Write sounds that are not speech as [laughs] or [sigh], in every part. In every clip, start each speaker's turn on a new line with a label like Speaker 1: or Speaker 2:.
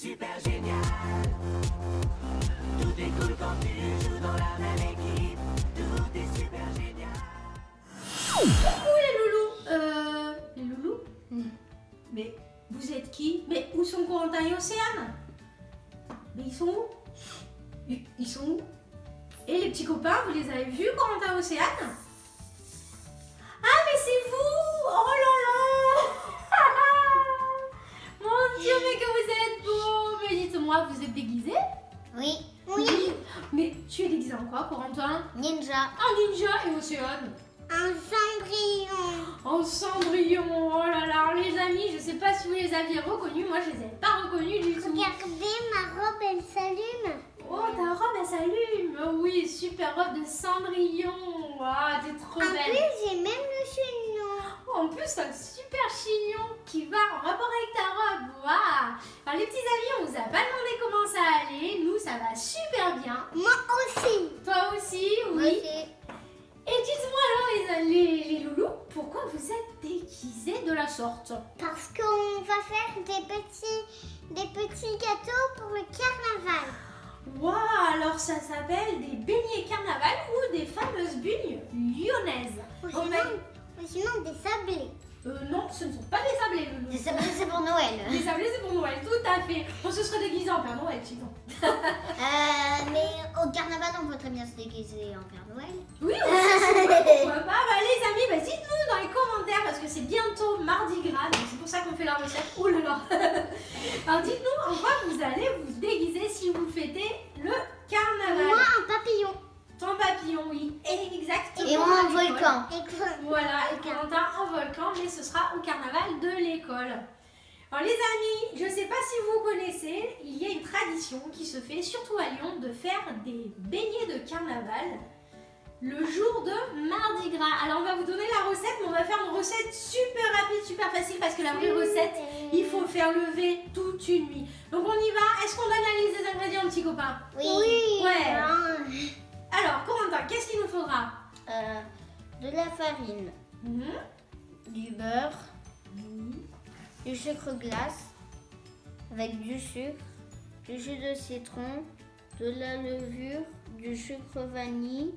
Speaker 1: super génial. Tout est cool quand tu joues dans la même équipe. Tout est super génial.
Speaker 2: Coucou les loulous Euh... Les loulous Mais vous êtes qui Mais où sont Corentin et Océane Mais ils sont où ils, ils sont où Et les petits copains, vous les avez vus Corentin et Océane Ah mais c'est vous Corentin
Speaker 3: Ninja.
Speaker 2: En ninja et Océane
Speaker 3: Un cendrillon.
Speaker 2: En Cendrillon, oh là là, les amis, je sais pas si vous les aviez reconnus, moi je les ai pas reconnus du tout.
Speaker 3: Regardez, ma robe, elle s'allume.
Speaker 2: Oh, ta robe elle s'allume, oh, oui, super robe de Cendrillon, waouh, t'es trop
Speaker 3: En
Speaker 2: belle.
Speaker 3: plus, j'ai même le chignon.
Speaker 2: Oh, en plus, un super chignon qui va en rapport avec ta robe, waouh. Alors les petits amis, on vous a pas demandé comment ça allait, nous ça va super bien.
Speaker 3: Moi
Speaker 2: sorte
Speaker 3: Parce qu'on va faire des petits, des petits gâteaux pour le carnaval.
Speaker 2: Waouh, alors ça s'appelle des beignets carnaval ou des fameuses bugnes lyonnaises.
Speaker 3: Ou sinon,
Speaker 2: fait,
Speaker 3: ou sinon des sablés.
Speaker 2: euh, non, ce ne sont pas des sablés.
Speaker 3: Des sablés, c'est pour Noël.
Speaker 2: Les sablés, c'est pour Noël, tout à fait. On se serait déguisé en Père Noël, sinon.
Speaker 3: Euh, [laughs] au carnaval, on peut très bien se déguiser en Père Noël.
Speaker 2: Oui, on pourquoi pas. [laughs] Bah, les amis, bah, dites-nous dans les commentaires parce que c'est bientôt mardi gras, donc c'est pour ça qu'on fait la recette. Oh là là. [laughs] Alors dites-nous en quoi vous allez vous déguiser si vous fêtez le carnaval.
Speaker 3: Moi, un papillon.
Speaker 2: Ton papillon, oui, exactement.
Speaker 3: Et moi,
Speaker 2: l'école.
Speaker 3: volcan.
Speaker 2: Voilà, et Corentin en volcan, mais ce sera au carnaval de l'école. Alors les amis, je ne sais pas si vous connaissez, il y a une tradition qui se fait, surtout à Lyon, de faire des beignets de carnaval le jour de Mardi Gras. Alors on va vous donner la recette, mais on va faire une recette super rapide, super facile, parce que la vraie recette, il faut faire lever toute une nuit. Donc on y va, est-ce qu'on liste des ingrédients, petit copain?
Speaker 3: Oui.
Speaker 2: Ouais.
Speaker 3: Ah.
Speaker 2: Alors Corentin, qu'est-ce qu'il nous faudra?
Speaker 3: Euh, de la farine,
Speaker 2: Mhm.
Speaker 3: du beurre, du sucre glace, avec du sucre, du jus de citron, de la levure, du sucre vanille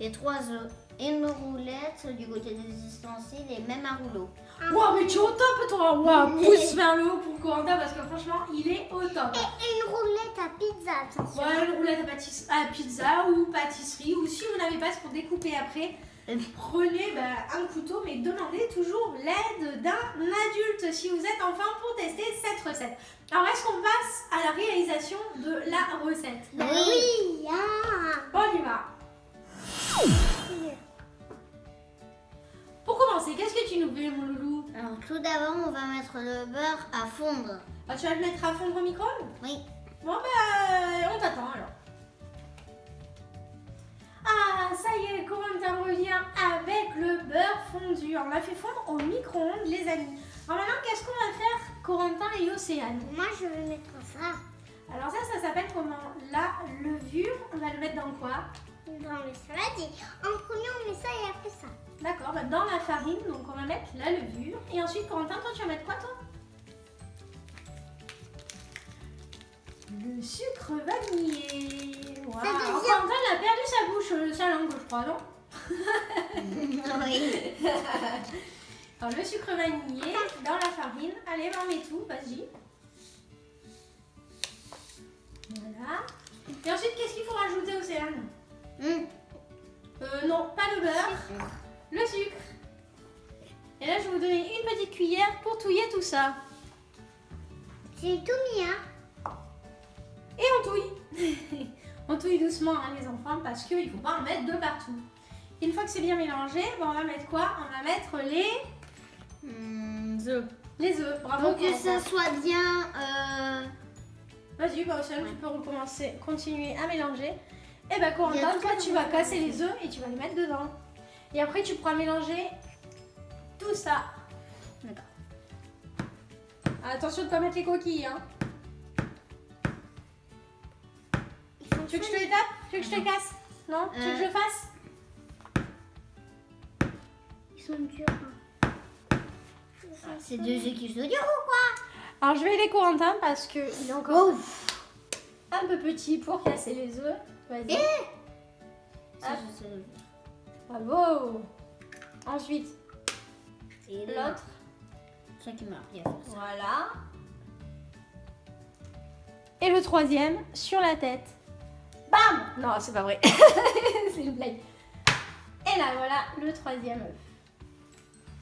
Speaker 3: et trois œufs. Et une roulette du côté des ustensiles et même un rouleau.
Speaker 2: Wow, mais tu es au top toi Wow, [laughs] pouce vers le haut pour Corentin parce que franchement, il est au top.
Speaker 3: Et une roulette à pizza, attention.
Speaker 2: Ouais, une roulette à, à pizza ou pâtisserie ou si vous n'avez pas ce pour découper après, prenez bah, un couteau mais demandez toujours l'aide d'un adulte si vous êtes enfant pour tester cette recette. Alors est-ce qu'on passe à la réalisation de la recette?
Speaker 3: Oui. ah.
Speaker 2: On y va. Pour commencer, qu'est-ce que tu nous fais mon loulou?
Speaker 3: Alors tout d'abord, on va mettre le beurre à fondre.
Speaker 2: ah, Tu vas le mettre à fondre au micro-ondes?
Speaker 3: Oui.
Speaker 2: Bon bah on t'attend alors. Ah ça y est, Corentin revient avec le beurre fondu. On l'a fait fondre au micro-ondes les amis. Alors maintenant qu'est-ce qu'on va faire Corentin et Océane
Speaker 3: Moi, je vais mettre ça
Speaker 2: Alors ça, ça s'appelle comment? La levure. On va le mettre dans quoi?
Speaker 3: Dans le saladier. En premier, on met ça et après ça.
Speaker 2: D'accord, bah, dans la farine, donc on va mettre la levure. Et ensuite Corentin, toi tu vas mettre quoi toi? Le sucre vanillé. Waouh.
Speaker 3: Ça
Speaker 2: a perdu sa bouche, euh, sa langue je crois, non [laughs]
Speaker 3: oui. [laughs]
Speaker 2: Alors le sucre vanillé dans la farine. Allez, on met tout, vas-y. Voilà. Et ensuite, qu'est-ce qu'il faut rajouter, Océane
Speaker 3: Hum.
Speaker 2: Euh, non, pas le beurre, le sucre. Et là, je vais vous donner une petite cuillère pour touiller tout ça.
Speaker 3: J'ai tout mis, hein.
Speaker 2: Et on touille. [laughs] on touille doucement, hein, les enfants, parce qu'il ne faut pas en mettre de partout. Une fois que c'est bien mélangé, ben, on va mettre quoi? On va mettre les,
Speaker 3: Hum, œufs.
Speaker 2: les œufs. Bravo.
Speaker 3: Faut que ça soit bien. Euh...
Speaker 2: Vas-y, bah, tu peux recommencer, continuer à mélanger. Et bah,
Speaker 3: Il y
Speaker 2: Corentin, toi, tu vas casser les œufs et tu vas les mettre dedans. Et après, tu pourras mélanger tout ça.
Speaker 3: D'accord.
Speaker 2: Attention de ne pas mettre les coquilles. Hein. Tu veux que je te les tape Tu veux que je te casse Non Tu veux que je le fasse
Speaker 3: Ils sont durs. hein. C'est deux œufs qui sont durs ou quoi
Speaker 2: Alors je vais les Corentin parce que il est encore un peu petit pour casser les œufs. Vas-y.
Speaker 3: Ça,
Speaker 2: Hop.
Speaker 3: je sais le faire.
Speaker 2: Bravo. Ensuite, l'autre.
Speaker 3: Ça qui m'a appris à faire ça.
Speaker 2: Voilà. Et le troisième sur la tête. Bam Non, c'est pas vrai. [laughs] c'est une blague. Et là, voilà le troisième œuf.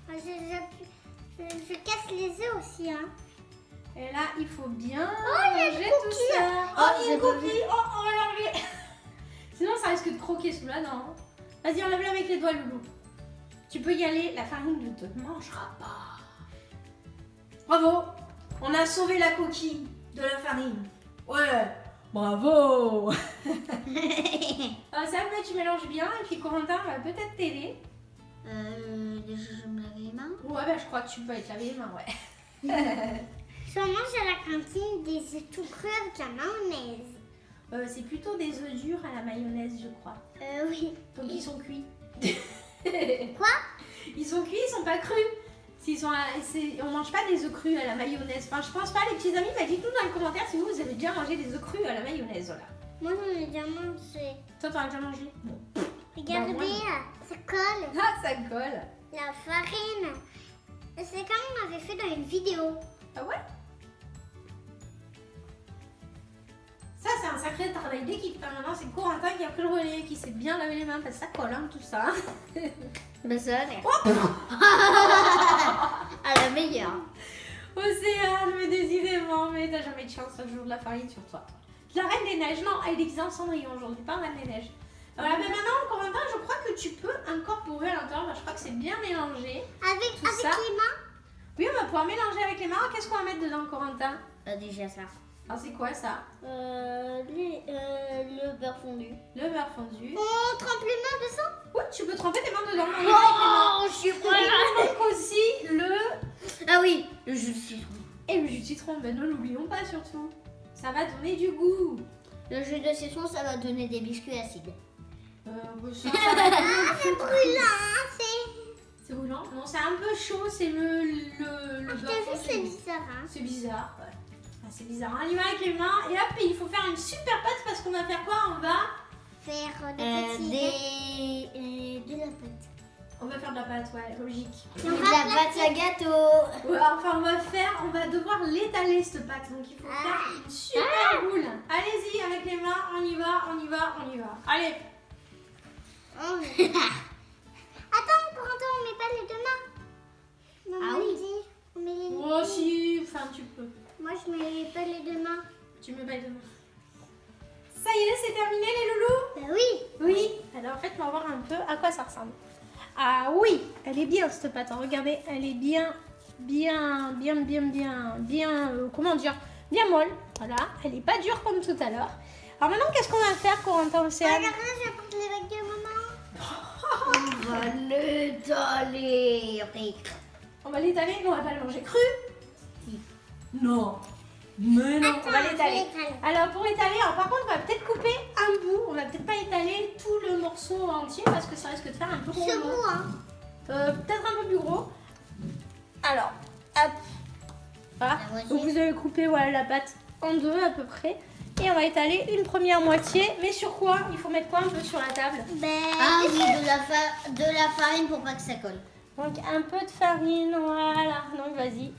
Speaker 4: Ah, Je, je- je- je casse les œufs aussi. Hein.
Speaker 2: Et là, il faut bien
Speaker 4: une
Speaker 2: manger tout ça.
Speaker 3: Oh,
Speaker 2: Oh, il y a une coquille. Oh, on va l'enlever. Sinon, ça risque de croquer sous la dent. Vas-y, enlève-le avec les doigts, Loulou. Tu peux y aller. La farine ne te mangera pas. Bravo. On a sauvé la coquille de la farine. Ouais. Bravo. Ah, ça, mais tu mélanges bien. Et puis, Corentin va peut-être t'aider.
Speaker 3: Euh, déjà, je me lave les mains.
Speaker 2: Ouais, bah, je crois que tu peux être laver les mains, ouais.
Speaker 4: Je mange à la cantine des œufs tout crus avec la mayonnaise.
Speaker 2: Euh, c'est plutôt des œufs durs à la mayonnaise, je crois.
Speaker 4: Euh, oui.
Speaker 2: Donc ils sont cuits. [laughs]
Speaker 4: Quoi?
Speaker 2: Ils sont cuits, ils sont pas crus. S'ils sont on mange pas des œufs crus à la mayonnaise. Enfin, je pense pas, les petits amis, bah, dites-nous dans les commentaires si vous, vous avez déjà mangé des œufs crus à la mayonnaise. Voilà.
Speaker 4: Moi, j'en ai déjà mangé.
Speaker 2: Toi, t'en as déjà mangé? Bon.
Speaker 4: Regardez,
Speaker 2: Bah, moi,
Speaker 4: ça colle. [laughs]
Speaker 2: Ah, ça colle.
Speaker 4: La farine. C'est comme on avait fait dans une vidéo.
Speaker 2: Ah ouais? C'est un sacré travail d'équipe. hein. Maintenant, c'est Corentin qui a pris le relais, qui s'est bien lavé les mains parce que ça colle, hein, tout ça.
Speaker 3: Ben, ça l'air. à la meilleure.
Speaker 2: Océane, mais décidément, mais t'as jamais de chance un jour de la farine sur toi. La Reine des Neiges, non, elle est déguisée en Cendrillon aujourd'hui, pas Reine des Neiges. Voilà, mais maintenant, Corentin, je crois que tu peux incorporer à l'intérieur, bah, je crois que c'est bien mélangé.
Speaker 4: Avec,
Speaker 2: Tout
Speaker 4: avec
Speaker 2: ça
Speaker 4: les mains?
Speaker 2: Oui, on va pouvoir mélanger avec les mains. Qu'est-ce qu'on va mettre dedans, Corentin?
Speaker 3: Euh, déjà, ça.
Speaker 2: Alors, c'est quoi ça
Speaker 3: Euh, les- euh, le beurre fondu.
Speaker 2: Le beurre fondu.
Speaker 4: On trempe les mains dedans.
Speaker 2: Oui, tu peux tremper tes mains dedans. on.
Speaker 3: Oh, je suis
Speaker 2: il manque aussi le...
Speaker 3: Ah oui, le jus de citron.
Speaker 2: Et le jus de citron, ben ne l'oublions pas surtout. Ça va donner du goût.
Speaker 3: Le jus de citron, ça va donner des biscuits acides.
Speaker 2: Euh, ça, [laughs] ça va donner
Speaker 4: C'est brûlant, hein, c'est.
Speaker 2: C'est brûlant Non, c'est un peu chaud, c'est le, le, le beurre
Speaker 4: T'as vu, c'est
Speaker 2: fondu.
Speaker 4: bizarre, hein.
Speaker 2: C'est bizarre. Ah, c'est bizarre. On y va avec les mains et hop, il faut faire une super pâte parce qu'on va faire quoi? On va,
Speaker 4: Faire des
Speaker 3: Euh, des... euh, de la pâte.
Speaker 2: on va faire de la pâte, ouais, logique.
Speaker 4: Et on
Speaker 3: De la pâte à gâteau.
Speaker 2: Ouais, enfin, on va faire, on va devoir l'étaler cette pâte, donc il faut faire une super boule. Allez-y avec les mains, on y va, on y va, on y va. Allez.
Speaker 4: On- [laughs] Attends, pour entendre, on met pas les deux mains. Maman
Speaker 3: Ah oui.
Speaker 4: dit, on met les
Speaker 2: Moi aussi, enfin tu peux.
Speaker 4: Moi, je mets pas les deux mains.
Speaker 2: Tu me bailles demain. Ça y est, c'est terminé les loulous?
Speaker 4: Bah oui.
Speaker 2: Oui. Alors en fait, on va voir un peu à quoi ça ressemble. Ah oui, elle est bien cette pâte. Regardez, elle est bien, bien, bien, bien, bien, bien, euh, comment dire, bien molle. Voilà, elle est pas dure comme tout à l'heure. Alors maintenant, qu'est-ce qu'on va faire, Corentin Océane?
Speaker 4: Regarde, je vais prendre les vagues de maman. [laughs]
Speaker 3: On va l'étaler.
Speaker 2: On va l'étaler, mais on va pas le manger cru. Non. Mais non, on va l'étaler. Alors pour étaler, alors, par contre, on va peut-être couper un bout. On va peut-être pas étaler tout le morceau entier parce que ça risque de faire un peu gros.
Speaker 4: Hein.
Speaker 2: Euh, peut-être un peu plus gros. Alors, hop. Voilà. Donc vous avez coupé voilà, la pâte en deux à peu près. Et on va étaler une première moitié. Mais sur quoi? Il faut mettre quoi un peu sur la table?
Speaker 4: Ben,
Speaker 3: Ah oui, de la, fa- de la farine pour pas que ça colle?
Speaker 2: Donc un peu de farine, voilà. Donc vas-y.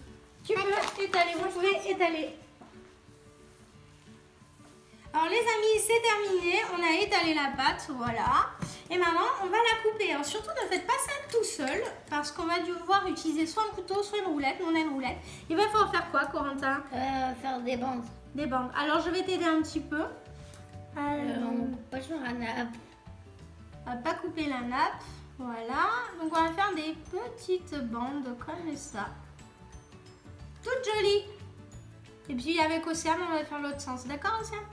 Speaker 2: Tu peux étaler, vous pouvez étaler. Alors les amis, c'est terminé. On a étalé la pâte, voilà. Et maintenant, on va la couper. Alors surtout, ne faites pas ça tout seul, parce qu'on va devoir utiliser soit un couteau, soit une roulette. On a une roulette. Il va falloir faire quoi, Corentin?
Speaker 3: Euh, faire des bandes.
Speaker 2: Des bandes. Alors je vais t'aider un petit peu.
Speaker 3: Euh,
Speaker 2: Alors,
Speaker 3: on coupe pas sur la nappe.
Speaker 2: on va pas couper la nappe. Voilà. Donc on va faire des petites bandes comme ça. Toutes jolies. Et puis avec Océane, on va faire l'autre sens. D'accord, Océane?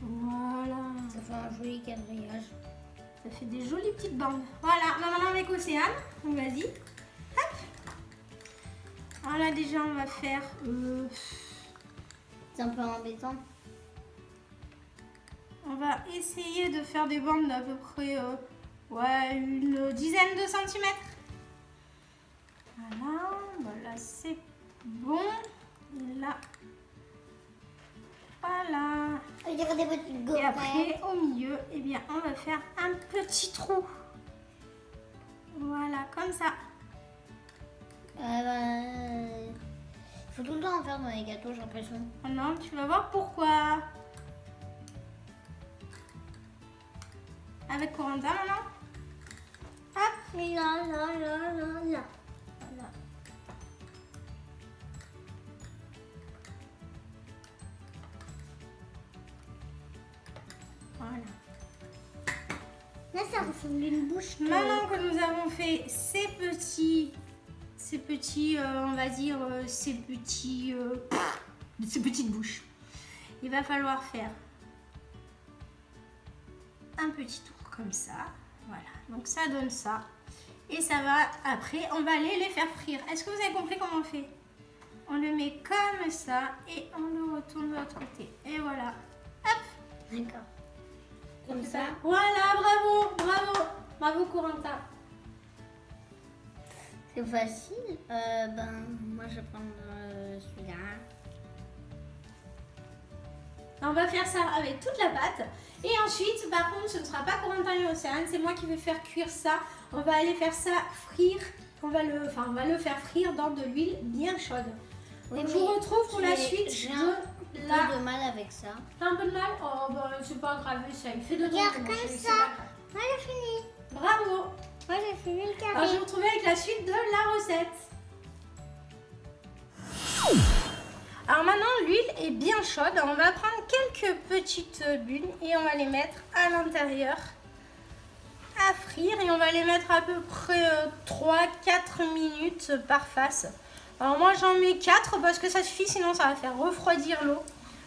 Speaker 2: Voilà.
Speaker 3: Ça fait un joli quadrillage.
Speaker 2: Ça fait des jolies petites bandes. Voilà. Maintenant avec Océane. Donc vas-y. Hop. Voilà, déjà on va faire... euh,
Speaker 3: C'est un peu embêtant.
Speaker 2: On va essayer de faire des bandes d'à peu près euh, ouais, une dizaine de centimètres. Voilà, voilà c'est bon. Là. Voilà. Et après, au milieu, eh bien, on va faire un petit trou. Voilà, comme ça.
Speaker 3: Euh, bah, faut tout le temps en faire dans les gâteaux, j'ai l'impression.
Speaker 2: Maintenant, tu vas voir pourquoi. Avec Corentin maintenant. Hop.
Speaker 4: Là, là, là, là, là. Bouche. de-
Speaker 2: Maintenant que nous avons fait ces petits, ces petits, euh, on va dire, euh, ces petits, euh, ces petites bouches, il va falloir faire un petit tour comme ça. Voilà. Donc ça donne ça. Et ça va, après, on va aller les faire frire. Est-ce que vous avez compris comment on fait? On le met comme ça et on le retourne de l'autre côté. Et voilà.
Speaker 3: D'accord.
Speaker 2: Comme ça. [laughs] Voilà, bravo, bravo, bravo Corentin.
Speaker 3: C'est facile. Euh, ben, moi je vais prendre euh, celui-là.
Speaker 2: On va faire ça avec toute la pâte. Et ensuite, par contre, ce ne sera pas Corentin et Océane, c'est moi qui vais faire cuire ça. On va aller faire ça frire. On va le, enfin, on va le faire frire dans de l'huile bien chaude.
Speaker 3: Oui,
Speaker 2: Donc, je vous retrouve pour la suite de
Speaker 3: un. Peu de mal avec ça.
Speaker 2: T'as un peu de mal Oh, bah, c'est pas grave, ça, il fait de
Speaker 4: Regarde comme ça. Moi, j'ai fini.
Speaker 2: Bravo
Speaker 4: Moi, j'ai fini le
Speaker 2: Alors,
Speaker 4: carré.
Speaker 2: je vais vous retrouver avec la suite de la recette. Alors maintenant, l'huile est bien chaude. On va prendre quelques petites bulles et on va les mettre à l'intérieur à frire. Et on va les mettre à peu près 3-4 minutes par face. Alors moi, j'en mets 4 parce que ça suffit, sinon ça va faire refroidir l'eau.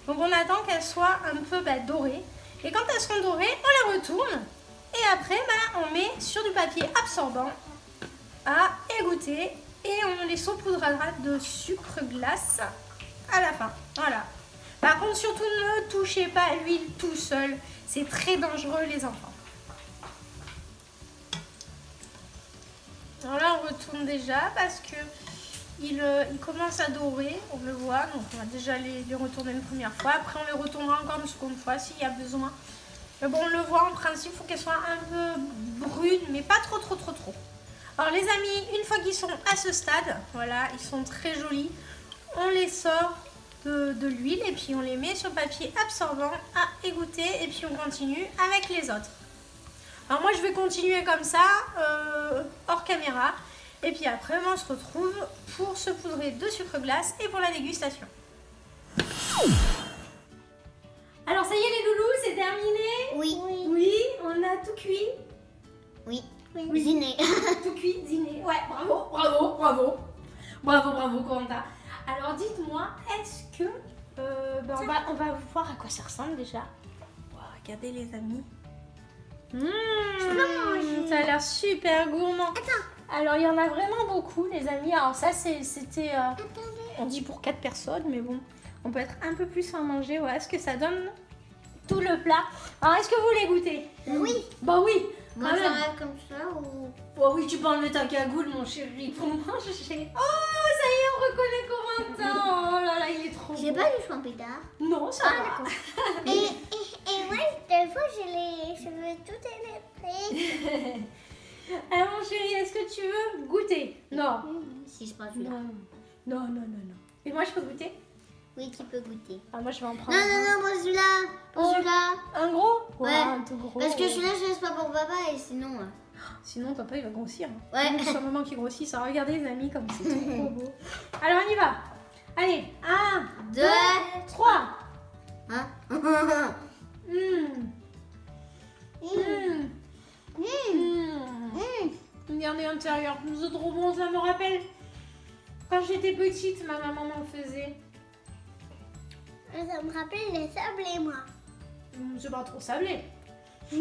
Speaker 2: Donc on attend qu'elles soient un peu bah, dorées. Et quand elles seront dorées, on les retourne. Et après, bah, on met sur du papier absorbant à égoutter et on les saupoudrera de sucre glace à la fin. Voilà. Par contre, surtout ne touchez pas l'huile tout seul. C'est très dangereux les enfants. Alors là, on retourne déjà parce que il, euh, il commence à dorer, on le voit. Donc on va déjà les, les retourner une première fois. Après, on les retournera encore une seconde fois s'il y a besoin. Mais bon, on le voit en principe, il faut qu'elles soient un peu brunes, mais pas trop, trop, trop, trop. Alors les amis, une fois qu'ils sont à ce stade, voilà, ils sont très jolis, on les sort de, de l'huile et puis on les met sur papier absorbant à égoutter et puis on continue avec les autres. Alors moi je vais continuer comme ça, euh, hors caméra, et puis après on se retrouve pour se poudrer de sucre glace et pour la dégustation. Alors ça y est les loulous, c'est terminé
Speaker 3: Oui.
Speaker 2: Oui, on a tout cuit.
Speaker 3: Oui.
Speaker 2: Oui.
Speaker 3: Cuisiner. [laughs]
Speaker 2: tout cuisiné. Ouais, bravo, bravo, bravo. Bravo, bravo, Corentin. Alors dites-moi, est-ce que. euh, ben, on, va, on va voir à quoi ça ressemble déjà. Wow, regardez les amis. Mmh, ça a l'air super gourmand. Alors il y en a vraiment beaucoup les amis. Alors ça c'était... euh, on dit pour 4 personnes mais bon. On peut être un peu plus à manger. Voilà ce que ça donne tout le plat? Alors est-ce que vous voulez goûter?
Speaker 4: Oui.
Speaker 2: Bah oui.
Speaker 3: Moi comme ça ou?
Speaker 2: Oh oui, tu peux enlever ta cagoule, mon chéri, pour manger. Oh, ça y est, on reconnaît Corentin. Oh là là, il est trop
Speaker 3: J'ai pas du champétard.
Speaker 2: Non, ça va. [laughs]
Speaker 4: Et, et, et moi, des fois, j'ai les cheveux tout électriques. [laughs]
Speaker 2: Alors, mon chéri, est-ce que tu veux goûter? Non.
Speaker 3: Si je prends celui-là.
Speaker 2: Non, non, non, non, non. Et moi, je peux goûter?
Speaker 3: Oui, tu peux goûter.
Speaker 2: ah, Moi, je vais en
Speaker 3: Non,
Speaker 2: prendre
Speaker 3: non, non, moi celui-là.
Speaker 2: Oh.
Speaker 3: celui-là.
Speaker 2: un gros?
Speaker 3: Ouais.
Speaker 2: un tout gros.
Speaker 3: Parce que celui-là, je laisse pas pour papa et sinon. euh,
Speaker 2: Sinon, papa, il va grossir. hein.
Speaker 3: Ouais.
Speaker 2: C'est un moment qui grossit. Ça, regardez, les amis, comme c'est trop beau. [laughs] Alors, on y va. Allez, un,
Speaker 3: Deux.
Speaker 2: trois.
Speaker 3: Hein?
Speaker 2: Hum. Hum. Hum. Regardez l'intérieur, c'est trop bon, ça me rappelle quand j'étais petite, ma maman m'en faisait.
Speaker 4: Ça me rappelle les sablés, moi.
Speaker 2: Hum, C'est pas trop sablé. [laughs]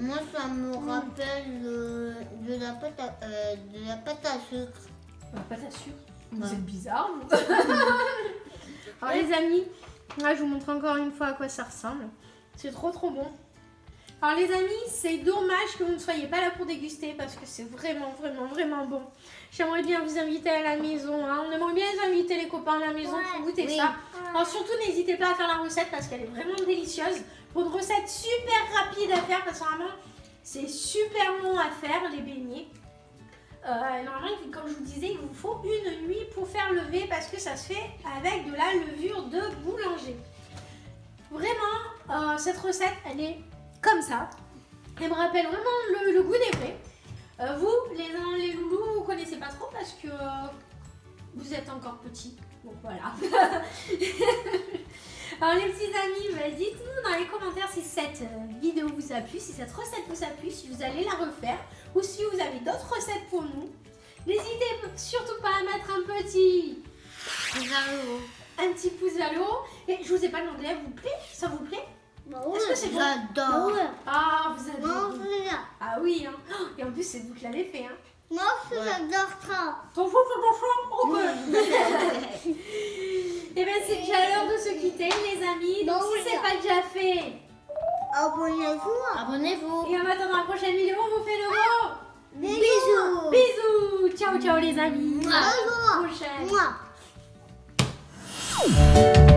Speaker 3: Moi, ça me rappelle euh, de, la pâte à, euh, de la pâte à sucre.
Speaker 2: On pas ta sucre.
Speaker 3: Ouais.
Speaker 2: C'est bizarre. [laughs] Alors les amis, là je vous montre encore une fois à quoi ça ressemble. C'est trop trop bon. Alors les amis, c'est dommage que vous ne soyez pas là pour déguster parce que c'est vraiment, vraiment, vraiment bon. J'aimerais bien vous inviter à la maison. hein. On aimerait bien les inviter les copains à la maison pour goûter
Speaker 3: oui.
Speaker 2: ça. Alors surtout, n'hésitez pas à faire la recette parce qu'elle est vraiment délicieuse. Pour une recette super rapide à faire parce que vraiment, c'est super long à faire les beignets. Euh, normalement, comme je vous disais, il vous faut une nuit pour faire lever parce que ça se fait avec de la levure de boulanger. Vraiment, euh, cette recette, elle est comme ça. Elle me rappelle vraiment le, le goût des vrais. Euh, vous, les, les loulous, vous connaissez pas trop parce que euh, vous êtes encore petits. Donc voilà. [laughs] Alors les petits amis, bah, dites-nous dans les commentaires si cette euh, vidéo vous a plu, si cette recette vous a plu, si vous allez la refaire ou si vous avez d'autres recettes pour nous. N'hésitez surtout pas à mettre un petit, un petit pouce vers le haut. Et je vous ai pas demandé, vous plaît Ça vous plaît?
Speaker 4: Bah
Speaker 2: Est-ce que c'est bon
Speaker 3: J'adore.
Speaker 2: Ah, vous avez
Speaker 4: Moi aussi,
Speaker 2: Ah oui, hein. Et en plus, c'est vous qui l'avez fait, hein.
Speaker 4: moi aussi, j'adore ça.
Speaker 2: Fous, trop Et bien, c'est déjà l'heure de se quitter, les amis. Donc,
Speaker 4: Bah
Speaker 2: si c'est pas déjà fait,
Speaker 4: Abonnez-vous.
Speaker 3: Abonnez-vous.
Speaker 2: et en attendant la prochaine vidéo, on vous fait le gros
Speaker 4: Bisous.
Speaker 2: bisous. Ciao, ciao, les amis.
Speaker 4: Bonjour.
Speaker 2: À la prochaine.
Speaker 4: Moi.